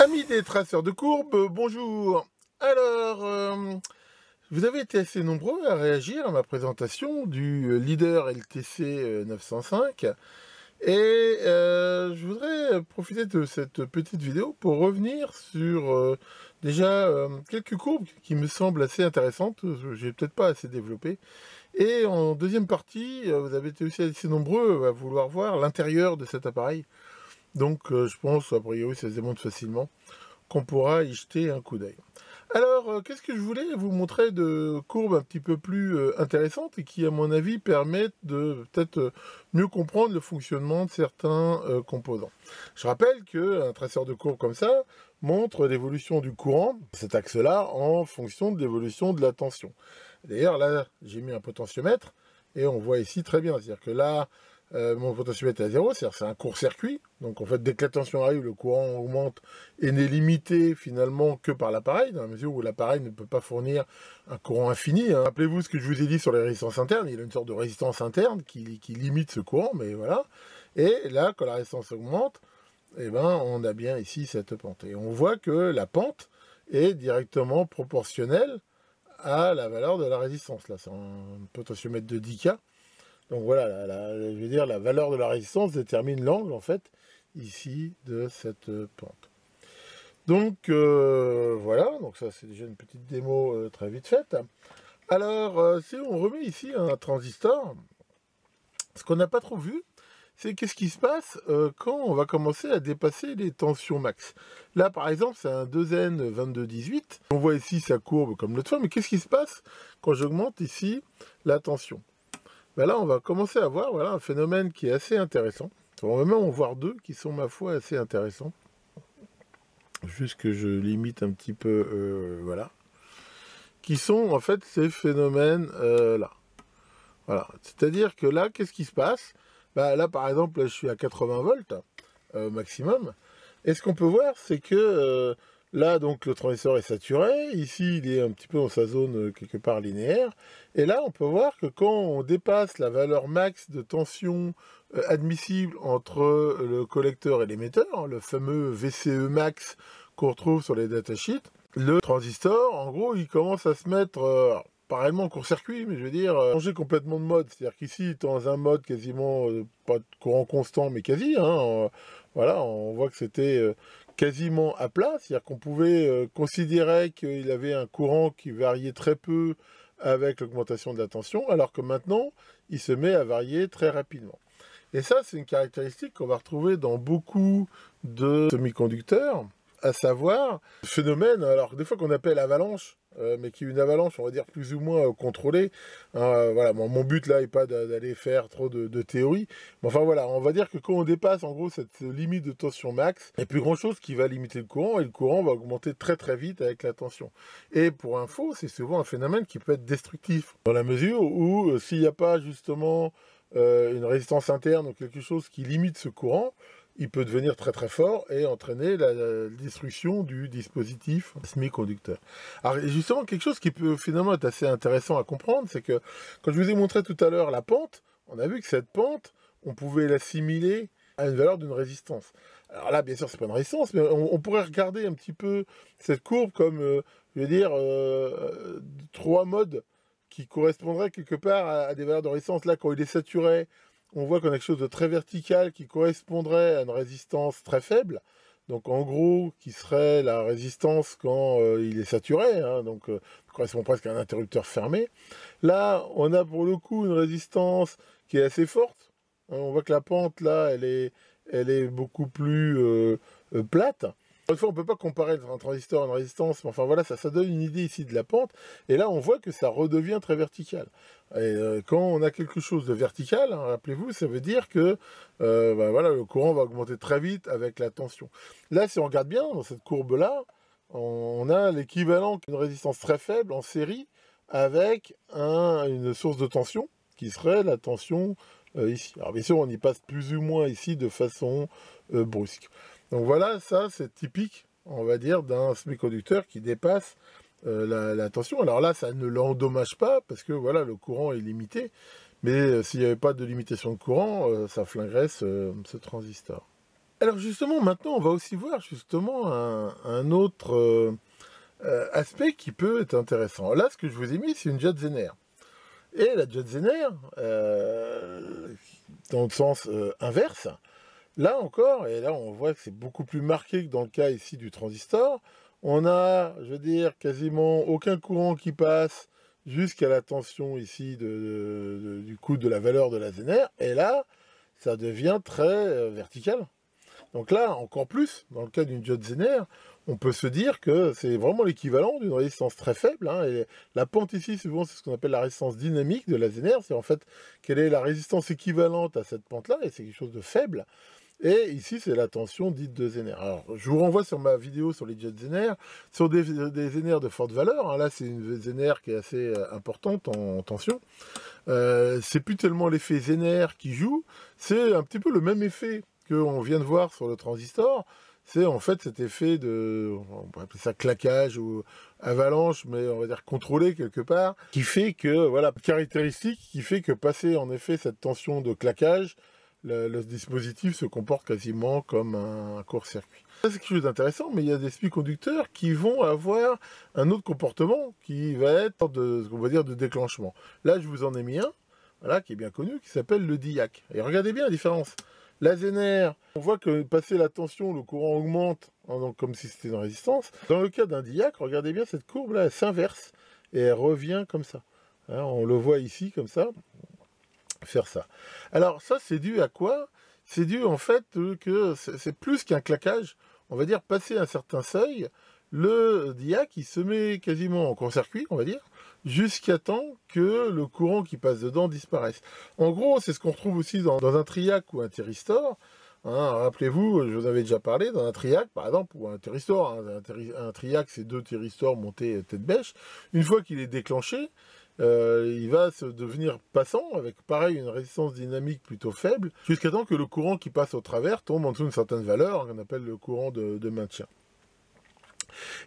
Amis des traceurs de courbes, bonjour Alors, euh, vous avez été assez nombreux à réagir à ma présentation du leader LTC 905 et euh, je voudrais profiter de cette petite vidéo pour revenir sur euh, déjà quelques courbes qui me semblent assez intéressantes, j'ai peut-être pas assez développé. Et en deuxième partie, vous avez été aussi assez nombreux à vouloir voir l'intérieur de cet appareil. Donc euh, je pense, a priori, ça se démontre facilement, qu'on pourra y jeter un coup d'œil. Alors, euh, qu'est-ce que je voulais vous montrer de courbes un petit peu plus euh, intéressantes et qui, à mon avis, permettent de peut-être mieux comprendre le fonctionnement de certains composants. Je rappelle qu'un traceur de courbe comme ça montre l'évolution du courant, cet axe-là, en fonction de l'évolution de la tension. D'ailleurs, là, j'ai mis un potentiomètre, et on voit ici très bien, c'est-à-dire que là, euh, mon potentiomètre est à zéro, c'est-à-dire c'est un court-circuit. Donc en fait, dès que la tension arrive, le courant augmente et n'est limité finalement que par l'appareil, dans la mesure où l'appareil ne peut pas fournir un courant infini. Hein. Rappelez-vous ce que je vous ai dit sur les résistances internes, il y a une sorte de résistance interne qui, limite ce courant, mais voilà. Et là, quand la résistance augmente, eh ben, on a bien ici cette pente. Et on voit que la pente est directement proportionnelle à la valeur de la résistance. Là, c'est un potentiomètre de 10K. Donc voilà, je veux dire, la valeur de la résistance détermine l'angle, en fait, ici, de cette pente. Donc euh, voilà, donc ça c'est déjà une petite démo euh, très vite faite. Alors, euh, si on remet ici un transistor, ce qu'on n'a pas trop vu, c'est qu'est-ce qui se passe quand on va commencer à dépasser les tensions max. Là, par exemple, c'est un 2N2218. On voit ici sa courbe comme l'autre fois, mais qu'est-ce qui se passe quand j'augmente ici la tension? Ben là, on va commencer à voir voilà, un phénomène qui est assez intéressant. On va même en voir deux qui sont, ma foi, assez intéressants. Juste que je limite un petit peu, euh, voilà. Qui sont, en fait, ces phénomènes-là. Euh, voilà. C'est-à-dire que là, qu'est-ce qui se passe? Ben Là, par exemple, je suis à 80 volts euh, maximum. Et ce qu'on peut voir, c'est que Là, donc, le transistor est saturé. Ici, il est un petit peu dans sa zone euh, quelque part linéaire. Et là, on peut voir que quand on dépasse la valeur max de tension euh, admissible entre euh, le collecteur et l'émetteur, hein, le fameux VCE max qu'on retrouve sur les datasheets, le transistor, en gros, il commence à se mettre... Euh, en court-circuit, mais je veux dire, changer complètement de mode. C'est-à-dire qu'ici, dans un mode quasiment, pas de courant constant, mais quasi, hein, voilà, on voit que c'était quasiment à plat, c'est-à-dire qu'on pouvait euh, considérer qu'il avait un courant qui variait très peu avec l'augmentation de la tension, alors que maintenant, il se met à varier très rapidement. Et ça, c'est une caractéristique qu'on va retrouver dans beaucoup de semi-conducteurs, à savoir, phénomène, alors des fois qu'on appelle avalanche, euh, mais qui est une avalanche, on va dire, plus ou moins euh, contrôlée. Hein, euh, voilà, mon but là n'est pas d'aller faire trop de, théorie, mais enfin voilà, on va dire que quand on dépasse en gros cette limite de tension max, il n'y a plus grand chose qui va limiter le courant, et le courant va augmenter très très vite avec la tension. Et pour info, c'est souvent un phénomène qui peut être destructif, dans la mesure où s'il n'y a pas justement une résistance interne ou quelque chose qui limite ce courant, il peut devenir très très fort et entraîner la, destruction du dispositif semi-conducteur. Alors justement, quelque chose qui peut finalement être assez intéressant à comprendre, c'est que quand je vous ai montré tout à l'heure la pente, on a vu que cette pente, on pouvait l'assimiler à une valeur d'une résistance. Alors là, bien sûr, c'est pas une résistance, mais on, pourrait regarder un petit peu cette courbe comme, euh, je veux dire, euh, trois modes qui correspondraient quelque part à, à, des valeurs de résistance. Là, quand il est saturé, on voit qu'on a quelque chose de très vertical qui correspondrait à une résistance très faible. Donc en gros, qui serait la résistance quand euh, il est saturé, hein, donc euh, correspond presque à un interrupteur fermé. Là, on a pour le coup une résistance qui est assez forte. Hein, on voit que la pente là, elle est, elle est beaucoup plus euh, plate. Une fois, on peut pas comparer un transistor à une résistance, mais enfin voilà, ça, ça donne une idée ici de la pente. Et là, on voit que ça redevient très vertical. Et euh, quand on a quelque chose de vertical, hein, rappelez-vous, ça veut dire que euh, bah, voilà, le courant va augmenter très vite avec la tension. Là, si on regarde bien, dans cette courbe-là, on a l'équivalent d'une résistance très faible en série avec une source de tension qui serait la tension euh, ici. Alors bien sûr, on y passe plus ou moins ici de façon brusque. Donc voilà, ça c'est typique, on va dire, d'un semi-conducteur qui dépasse euh, la, tension. Alors là, ça ne l'endommage pas, parce que voilà, le courant est limité, mais euh, s'il n'y avait pas de limitation de courant, euh, ça flinguerait ce transistor. Alors justement, maintenant, on va aussi voir justement un, autre aspect qui peut être intéressant. Là, ce que je vous ai mis, c'est une Jet Zener. Et la Jet Zener, euh, dans le sens inverse, là encore, et là on voit que c'est beaucoup plus marqué que dans le cas ici du transistor, on a, je veux dire, quasiment aucun courant qui passe jusqu'à la tension ici du coût de la valeur de la Zener, et là, ça devient très vertical. Donc là, encore plus, dans le cas d'une diode Zener, on peut se dire que c'est vraiment l'équivalent d'une résistance très faible. Hein, et la pente ici, souvent, c'est ce qu'on appelle la résistance dynamique de la Zener. C'est en fait quelle est la résistance équivalente à cette pente-là, et c'est quelque chose de faible. Et ici, c'est la tension dite de Zener. Alors, je vous renvoie sur ma vidéo sur les jets Zener, sur des, des Zener de forte valeur. Hein. Là, c'est une Zener qui est assez euh, importante en, tension. Euh, c'est plus tellement l'effet Zener qui joue, c'est un petit peu le même effet qu'on vient de voir sur le transistor, c'est en fait cet effet de, on pourrait appeler ça claquage ou avalanche, mais on va dire contrôlé quelque part, qui fait que, voilà, caractéristique qui fait que passer en effet cette tension de claquage, le, dispositif se comporte quasiment comme un, court-circuit. C'est quelque chose d'intéressant, mais il y a des semi-conducteurs qui vont avoir un autre comportement qui va être de, on va dire, de déclenchement. Là, je vous en ai mis un, voilà, qui est bien connu, qui s'appelle le DIAC. Et regardez bien la différence. La Zener, on voit que passer la tension, le courant augmente, hein, comme si c'était une résistance. Dans le cas d'un diac, regardez bien cette courbe-là, elle s'inverse et elle revient comme ça. Hein, on le voit ici, comme ça, ça. Alors ça, c'est dû à quoi? C'est dû en fait que c'est plus qu'un claquage. On va dire passer un certain seuil, le diac, il se met quasiment en court-circuit, on va dire, jusqu'à temps que le courant qui passe dedans disparaisse. En gros, c'est ce qu'on retrouve aussi dans, un triac ou un thyristor. Hein, rappelez-vous, je vous avais déjà parlé, dans un triac, par exemple, ou un thyristor, hein, un, triac, c'est deux thyristors montés tête bêche. Une fois qu'il est déclenché, euh, il va se devenir passant avec pareil une résistance dynamique plutôt faible jusqu'à temps que le courant qui passe au travers tombe en dessous d'une certaine valeur qu'on appelle le courant de maintien.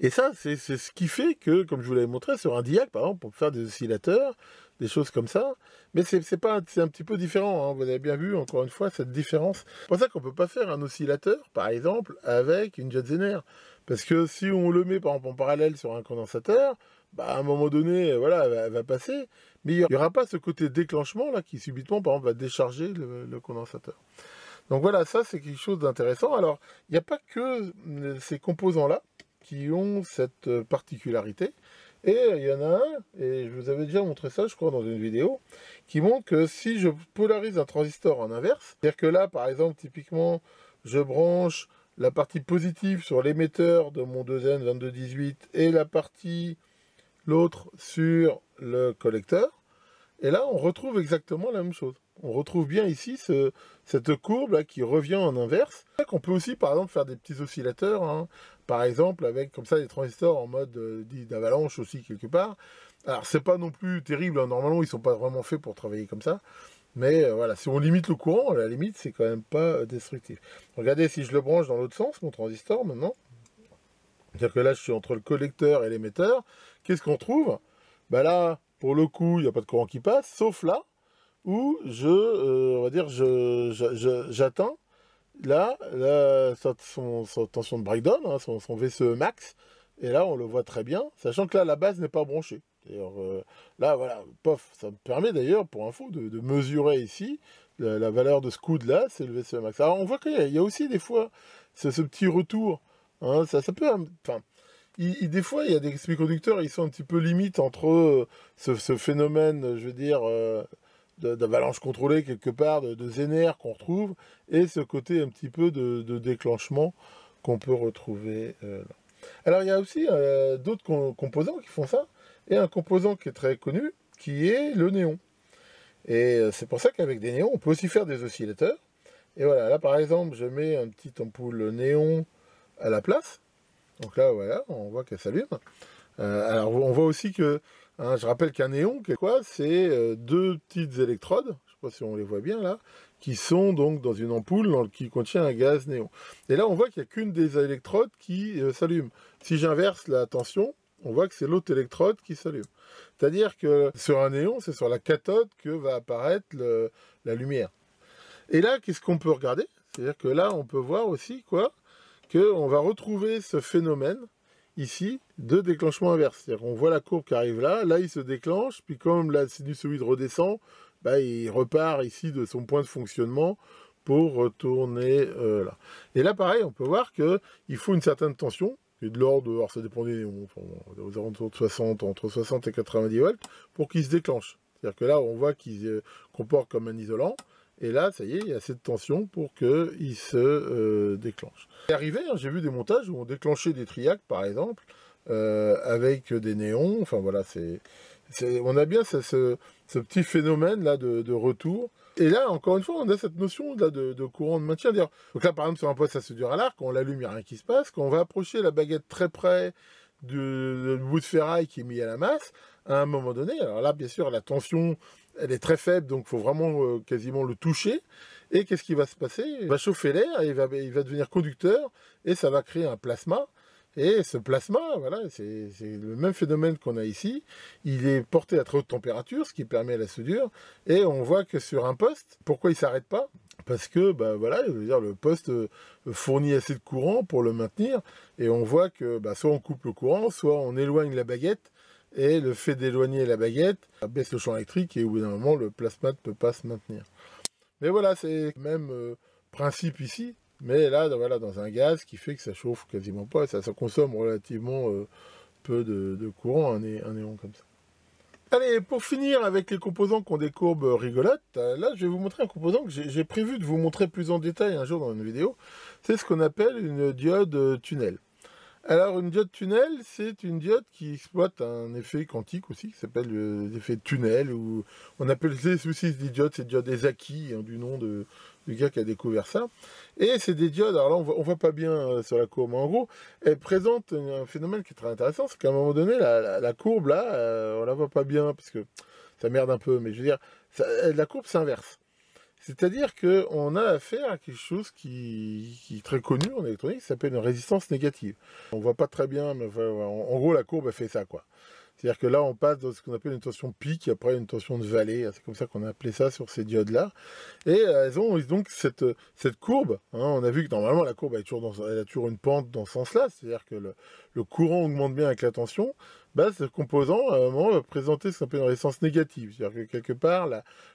Et ça, c'est ce qui fait que, comme je vous l'avais montré, sur un diac, par exemple, pour faire des oscillateurs, des choses comme ça, mais c'est un petit peu différent. Hein. Vous avez bien vu, encore une fois, cette différence. C'est pour ça qu'on peut pas faire un oscillateur, par exemple, avec une jet Zener. Parce que si on le met, par exemple, en parallèle sur un condensateur, bah, à un moment donné, voilà, elle va, passer, mais il n'y aura pas ce côté déclenchement là qui subitement, par exemple, va décharger le condensateur. Donc voilà, ça c'est quelque chose d'intéressant. Alors, il n'y a pas que ces composants-là qui ont cette euh, particularité. Et il y en a un, et je vous avais déjà montré ça, je crois, dans une vidéo, qui montre que si je polarise un transistor en inverse, c'est-à-dire que là, par exemple, typiquement, je branche la partie positive sur l'émetteur de mon 2N 2218 et la partie, l'autre, sur le collecteur, et là, on retrouve exactement la même chose. On retrouve bien ici cette courbe là, qui revient en inverse. On peut aussi, par exemple, faire des petits oscillateurs, hein. par exemple, avec comme ça des transistors en mode euh, d'avalanche aussi quelque part. Alors, c'est pas non plus terrible. Hein. Normalement, ils sont pas vraiment faits pour travailler comme ça. Mais euh, voilà, si on limite le courant, à la limite, c'est quand même pas euh, destructif. Regardez, si je le branche dans l'autre sens, mon transistor, maintenant, c'est-à-dire que là, je suis entre le collecteur et l'émetteur, qu'est-ce qu'on trouve? Bah là, pour le coup, il n'y a pas de courant qui passe, sauf là, où je, euh, on va dire, j'atteins là, là son, tension de breakdown, hein, son, VCE max, et là on le voit très bien, sachant que là la base n'est pas branchée. Euh, là voilà, pof, ça me permet d'ailleurs, pour info, de, mesurer ici la, valeur de ce coude là, c'est le VCE max. Alors on voit qu'il y, a aussi des fois ce, ce petit retour, hein, ça, ça peut, enfin, des fois, il y a des semi-conducteurs, ils sont un petit peu limites entre euh, ce, phénomène, je veux dire, euh, d'avalanche contrôlée quelque part, de, de qu'on retrouve, et ce côté un petit peu de, déclenchement qu'on peut retrouver euh, là. Alors, il y a aussi d'autres composants qui font ça, et un composant qui est très connu, qui est le néon. Et c'est pour ça qu'avec des néons, on peut aussi faire des oscillateurs. Et voilà, là par exemple, je mets un petit ampoule néon à la place, donc là, voilà, on voit qu'elle s'allume. Euh, alors, on voit aussi que, hein, je rappelle qu'un néon, c'est C'est euh, deux petites électrodes, je ne sais pas si on les voit bien là, qui sont donc dans une ampoule qui contient un gaz néon. Et là, on voit qu'il n'y a qu'une des électrodes qui euh, s'allume. Si j'inverse la tension, on voit que c'est l'autre électrode qui s'allume. C'est-à-dire que sur un néon, c'est sur la cathode que va apparaître la lumière. Et là, qu'est-ce qu'on peut regarder? C'est-à-dire que là, on peut voir aussi quoi qu'on va retrouver ce phénomène ici de déclenchement inverse. Qu'on voit la courbe qui arrive là, là il se déclenche, puis comme la sinusoïde redescend, bah, il repart ici de son point de fonctionnement pour retourner euh, là. Et là pareil, on peut voir qu'il faut une certaine tension, qui est de l'ordre, ça dépend des aux alentours de 60, entre 60 et 90 volts, pour qu'il se déclenche. C'est-à-dire que là, on voit qu'il se comporte comme un isolant, et là, ça y est, il y a cette tension pour qu'il se euh, déclenche. C'est arrivé, hein, j'ai vu des montages où on déclenchait des triacs, par exemple, euh, avec des néons. Enfin voilà, c'est, on a bien ce, petit phénomène là de, retour. Et là, encore une fois, on a cette notion là, de, courant de maintien. Donc là, par exemple, sur un poste, ça se dure à l'arc, on l'allume, il n'y a rien qui se passe. Quand on va approcher la baguette très près du, bout de ferraille qui est mis à la masse, à un moment donné, alors là, bien sûr, la tension elle est très faible, donc il faut vraiment euh, quasiment le toucher. Et qu'est-ce qui va se passer? Il va chauffer l'air, il va, devenir conducteur, et ça va créer un plasma. Et ce plasma, voilà, c'est le même phénomène qu'on a ici. Il est porté à très haute température, ce qui permet la soudure. Et on voit que sur un poste, pourquoi il s'arrête pas? Parce que, bah, voilà, je veux dire, le poste euh, fournit assez de courant pour le maintenir. Et on voit que bah, soit on coupe le courant, soit on éloigne la baguette et le fait d'éloigner la baguette baisse le champ électrique et au bout d'un moment le plasma ne peut pas se maintenir. Mais voilà, c'est le même euh, principe ici, mais là voilà, dans un gaz qui fait que ça chauffe quasiment pas, ça, ça consomme relativement euh, peu de, courant, un, néon comme ça. Allez, pour finir avec les composants qui ont des courbes rigolotes, euh, là je vais vous montrer un composant que j'ai prévu de vous montrer plus en détail un jour dans une vidéo. C'est ce qu'on appelle une diode tunnel. Alors, une diode tunnel, c'est une diode qui exploite un effet quantique aussi, qui s'appelle l'effet tunnel, ou on appelle aussi des diodes, c'est diodes Ezaki, hein, du nom de, du gars qui a découvert ça. Et c'est des diodes, alors là, on voit, voit pas bien euh, sur la courbe, mais en gros, elles présentent un phénomène qui est très intéressant, c'est qu'à un moment donné, la, courbe, là, euh, on la voit pas bien, parce que ça merde un peu, mais je veux dire, la courbe s'inverse. C'est-à-dire qu'on a affaire à quelque chose qui, est très connu en électronique, qui s'appelle une résistance négative. On ne voit pas très bien, mais en, gros, la courbe fait ça, quoi. C'est-à-dire que là, on passe dans ce qu'on appelle une tension pic, après une tension de vallée, c'est comme ça qu'on a appelé ça sur ces diodes-là. Et euh, elles ont donc cette, courbe, hein. on a vu que normalement la courbe a toujours une pente dans ce sens-là, c'est-à-dire que le, courant augmente bien avec la tension, ce composant, à un moment, va présenter ce qu'on appelle une résistance négative. C'est-à-dire que quelque part,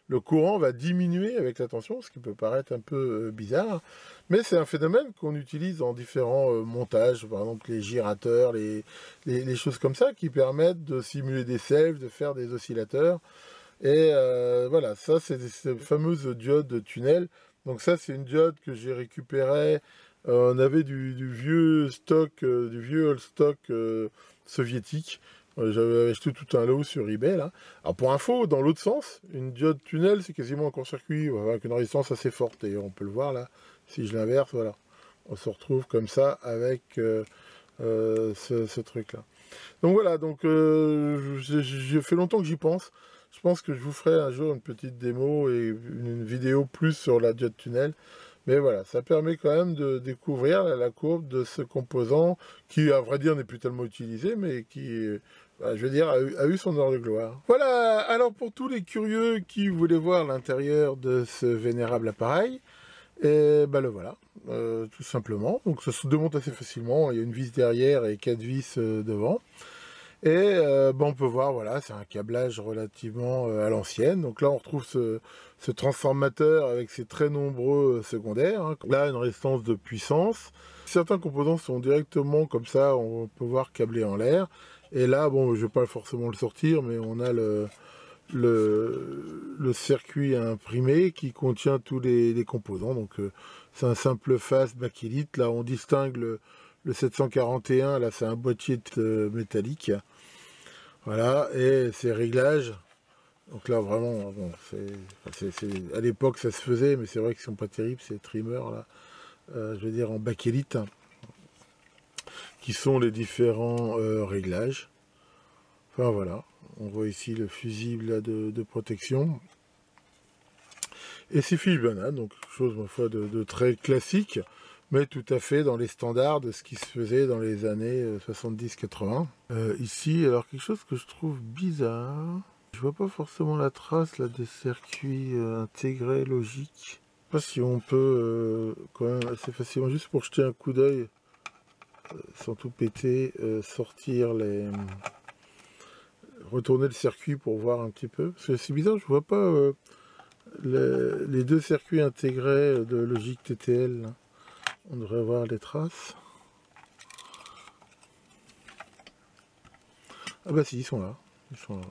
le courant va diminuer avec la tension, ce qui peut paraître un peu euh, bizarre. Mais c'est un phénomène qu'on utilise en différents euh, montages, par exemple les girateurs, les, les, choses comme ça, qui permettent de simuler des selfs, de faire des oscillateurs. Et euh, voilà, ça, c'est ces fameuses diodes de tunnel. Donc ça, c'est une diode que j'ai récupérée. on avait du, vieux stock, du vieux old stock soviétique. Euh, j'avais acheté tout un lot sur eBay là. Alors pour info, dans l'autre sens, une diode tunnel, c'est quasiment un court-circuit avec une résistance assez forte. Et on peut le voir là, si je l'inverse, voilà. On se retrouve comme ça avec euh, euh, ce, truc là. Donc voilà, donc j'ai fait longtemps que j'y pense. Je pense que je vous ferai un jour une petite démo et une vidéo plus sur la diode tunnel. Mais voilà, ça permet quand même de découvrir la, courbe de ce composant qui, à vrai dire, n'est plus tellement utilisé, mais qui, bah, je veux dire, a eu, son heure de gloire. Voilà, alors pour tous les curieux qui voulaient voir l'intérieur de ce vénérable appareil, et eh ben le voilà, euh, tout simplement. Donc ça se démonte assez facilement, il y a une vis derrière et quatre vis euh, devant. Et euh, on peut voir, voilà, c'est un câblage relativement euh, à l'ancienne. Donc là, on retrouve ce, transformateur avec ses très nombreux euh, secondaires. Hein. Là, une résistance de puissance. Certains composants sont directement comme ça, on peut voir câblés en l'air. Et là, bon, je ne vais pas forcément le sortir, mais on a le, le, circuit imprimé qui contient tous les, composants. Donc c'est un simple face bakélite. Là, on distingue le 741. Là, c'est un boîtier métallique. Voilà, et ces réglages, donc là vraiment, à l'époque ça se faisait, mais c'est vrai qu'ils sont pas terribles ces trimmers là, euh, je veux dire en bakélite, qui sont les différents euh, réglages. Enfin voilà, on voit ici le fusible de, protection. Et ces fiches banane, donc chose ma foi de très classique mais tout à fait dans les standards de ce qui se faisait dans les années 70-80. Euh, euh, ici, alors quelque chose que je trouve bizarre, je vois pas forcément la trace là, des circuits euh, intégrés logiques. pas si on peut quand même assez facilement, juste pour jeter un coup d'œil, sans tout péter, sortir les... retourner le circuit pour voir un petit peu. Parce que c'est bizarre, je vois pas les, deux circuits intégrés de logique TTL. On devrait voir les traces. Ah bah si, ils sont là. Ils sont là.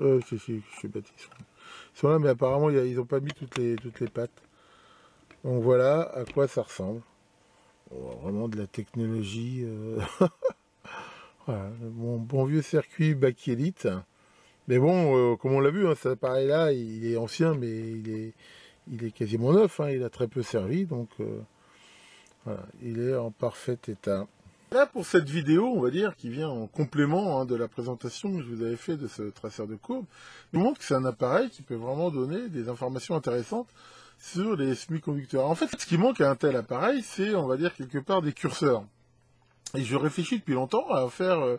Euh, je, suis bâti. Ils sont, là, mais apparemment, ils n'ont pas mis toutes les, toutes les pattes. Donc voilà à quoi ça ressemble. vraiment de la technologie. Euh, voilà, mon bon vieux circuit bakélite. Mais bon, euh, comme on l'a vu, hein, cet appareil-là, il est ancien, mais il est, il est quasiment neuf. Hein, il a très peu servi, donc euh, il est en parfait état. Là, pour cette vidéo, on va dire, qui vient en complément hein, de la présentation que je vous avais fait de ce traceur de courbe, nous montre que c'est un appareil qui peut vraiment donner des informations intéressantes sur les semi-conducteurs. En fait, ce qui manque à un tel appareil, c'est, on va dire, quelque part des curseurs. Et je réfléchis depuis longtemps à faire euh,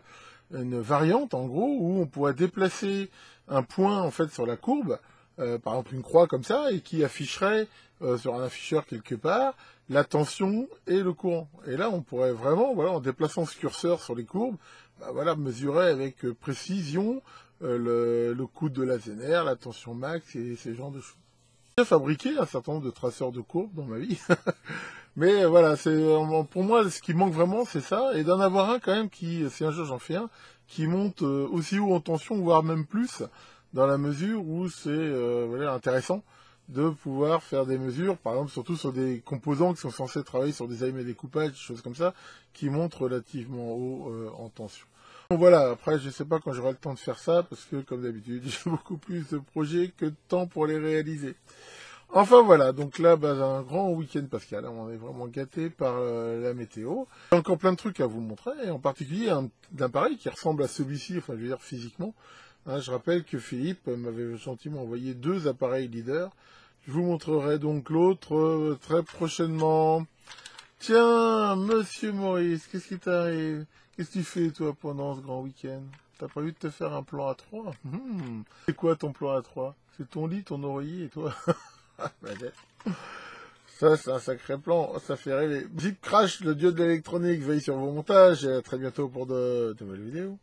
une variante, en gros, où on pourrait déplacer un point, en fait, sur la courbe, par exemple une croix comme ça, et qui afficherait euh, sur un afficheur quelque part la tension et le courant. Et là, on pourrait vraiment, voilà, en déplaçant ce curseur sur les courbes, bah, voilà, mesurer avec précision le, le coût de la zénère, la tension max et ces genres de choses fabriqué un certain nombre de traceurs de courbes dans ma vie. Mais voilà, c'est pour moi ce qui manque vraiment c'est ça, et d'en avoir un quand même qui, si un jour j'en fais un, qui monte euh, aussi haut en tension, voire même plus, dans la mesure où c'est euh, voilà, intéressant de pouvoir faire des mesures, par exemple surtout sur des composants qui sont censés travailler sur des et découpages, des choses comme ça, qui montent relativement haut euh, en tension. Bon, voilà, après je sais pas quand j'aurai le temps de faire ça, parce que comme d'habitude, j'ai beaucoup plus de projets que de temps pour les réaliser. Enfin voilà, donc là, bah, un grand week-end Pascal, on est vraiment gâté par euh, la météo. J'ai encore plein de trucs à vous montrer, et en particulier un, appareil qui ressemble à celui-ci, enfin je veux dire physiquement. Hein, je rappelle que Philippe m'avait gentiment envoyé deux appareils leaders. Je vous montrerai donc l'autre euh, très prochainement. Tiens, monsieur Maurice, qu'est-ce qui t'arrive? Qu'est-ce que tu fais toi pendant ce grand week-end? T'as prévu de te faire un plan à 3 hmm. C'est quoi ton plan à 3 C'est ton lit, ton oreiller et toi? Ça, c'est un sacré plan, ça fait rêver. Zip Crash, le dieu de l'électronique, veille sur vos montages, et à très bientôt pour de nouvelles vidéos.